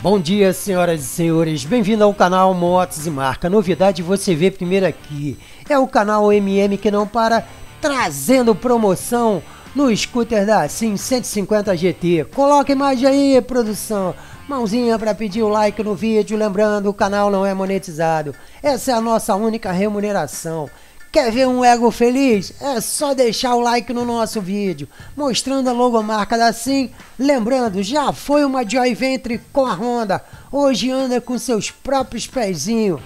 Bom dia, senhoras e senhores. Bem-vindo ao canal Motos e Marca. Novidade você vê primeiro aqui. É o canal MM que não para trazendo promoção no scooter da Sim 150 GT. Coloque mais aí, produção. Mãozinha para pedir o like no vídeo, lembrando, o canal não é monetizado. Essa é a nossa única remuneração. Quer ver um ego feliz? É só deixar o like no nosso vídeo, mostrando a logomarca da Sim. Lembrando, já foi uma Joy Ventre com a Honda, hoje anda com seus próprios pezinhos.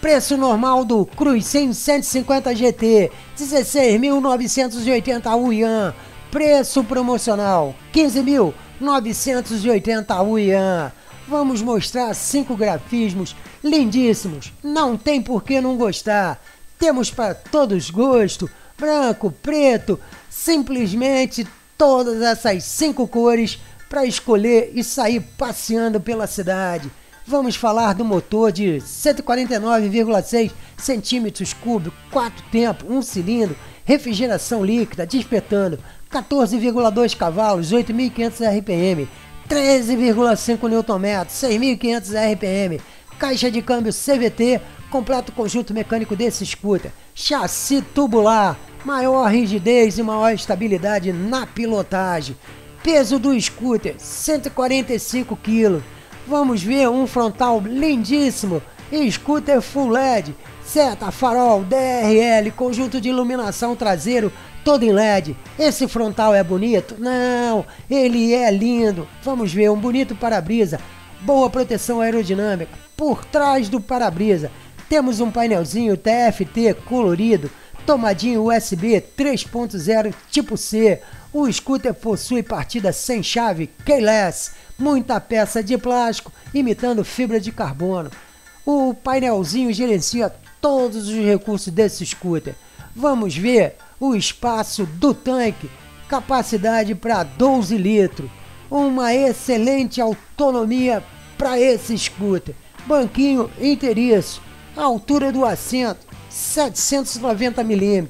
Preço normal do Cruz 150 GT, 16.980 Yuan. Preço promocional, 15.980 Yuan. Vamos mostrar cinco grafismos lindíssimos, não tem por que não gostar. Temos para todos gosto, branco, preto, simplesmente todas essas cinco cores para escolher e sair passeando pela cidade. Vamos falar do motor de 149,6 centímetros cúbicos, 4 tempo, 1 um cilindro, refrigeração líquida, despertando 14,2 cavalos, 8.500 RPM, 13,5 Nm, 6.500 RPM, caixa de câmbio CVT Completo conjunto mecânico desse scooter. Chassi tubular, maior rigidez e maior estabilidade na pilotagem. Peso do scooter, 145 kg. Vamos ver um frontal lindíssimo. Scooter Full LED, seta, farol, DRL, conjunto de iluminação traseiro todo em LED. Esse frontal é bonito? Não, ele é lindo. Vamos ver um bonito para-brisa, boa proteção aerodinâmica por trás do para-brisa. Temos um painelzinho TFT colorido, tomadinho USB 3.0 tipo C. O scooter possui partida sem chave keyless, muita peça de plástico imitando fibra de carbono. O painelzinho gerencia todos os recursos desse scooter. Vamos ver o espaço do tanque, capacidade para 12 litros, uma excelente autonomia para esse scooter, banquinho inteiriço, a altura do assento 790 mm,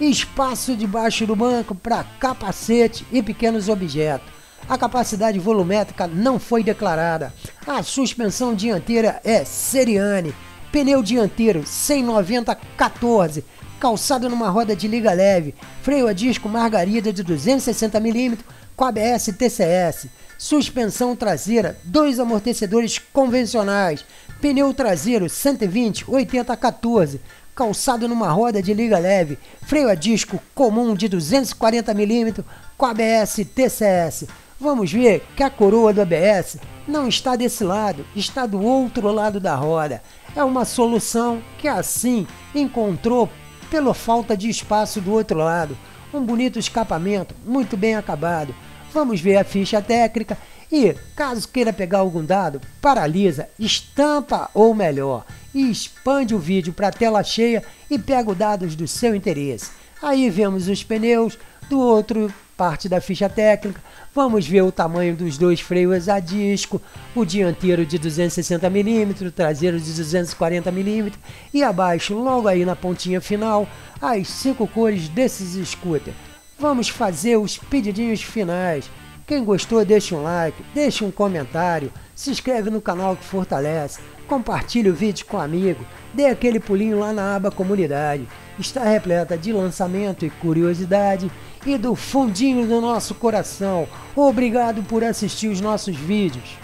espaço debaixo do banco para capacete e pequenos objetos. A capacidade volumétrica não foi declarada. A suspensão dianteira é Seriane. Pneu dianteiro 190 14, calçado numa roda de liga leve, freio a disco Margarida de 260 mm com ABS TCS, suspensão traseira, dois amortecedores convencionais, pneu traseiro 120 80 14, calçado numa roda de liga leve, freio a disco comum de 240 mm com ABS TCS. Vamos ver que a coroa do ABS não está desse lado, está do outro lado da roda. É uma solução que assim encontrou pela falta de espaço do outro lado. Um bonito escapamento, muito bem acabado. Vamos ver a ficha técnica e, caso queira pegar algum dado, paralisa, estampa ou melhor, expande o vídeo para a tela cheia e pega os dados do seu interesse. Aí vemos os pneus, do outro parte da ficha técnica, vamos ver o tamanho dos dois freios a disco, o dianteiro de 260 mm, traseiro de 240 mm e abaixo, logo aí na pontinha final, as cinco cores desses scooter. Vamos fazer os pedidinhos finais. Quem gostou, deixa um like, deixa um comentário, se inscreve no canal que fortalece, compartilhe o vídeo com um amigo, dê aquele pulinho lá na aba comunidade. Está repleta de lançamento e curiosidade e do fundinho do nosso coração. Obrigado por assistir os nossos vídeos.